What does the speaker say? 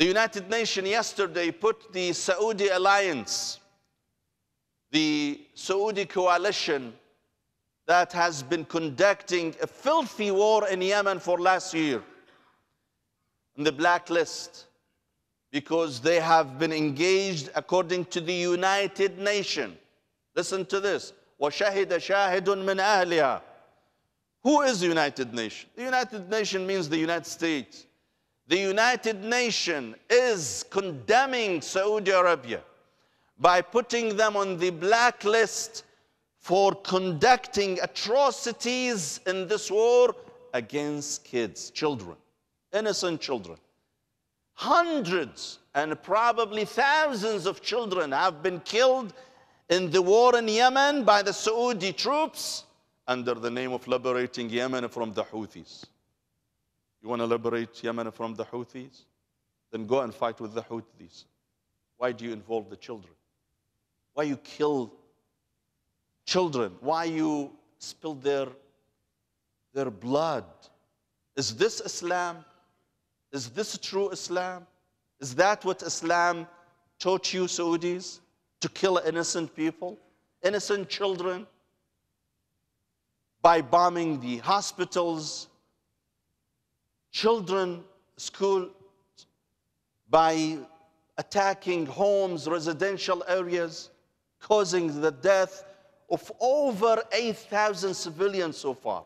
The United Nations yesterday put the Saudi alliance, the Saudi coalition that has been conducting a filthy war in Yemen for last year on the blacklist because they have been engaged according to the United Nations. Listen to this. وَشَهِدَ شَاهِدٌ مِّنْ أَهْلِهَا Who is the United Nations? The United Nations means the United States. The United Nations is condemning Saudi Arabia by putting them on the blacklist for conducting atrocities in this war against kids, children, innocent children. Hundreds and probably thousands of children have been killed in the war in Yemen by the Saudi troops under the name of liberating Yemen from the Houthis. You want to liberate Yemen from the Houthis? Then go and fight with the Houthis. Why do you involve the children? Why you kill children? Why you spill their, their blood? Is this Islam? Is this true Islam? Is that what Islam taught you, Saudis? To kill innocent people, innocent children, by bombing the hospitals, children, school, by attacking homes, residential areas, causing the death of over 8,000 civilians so far.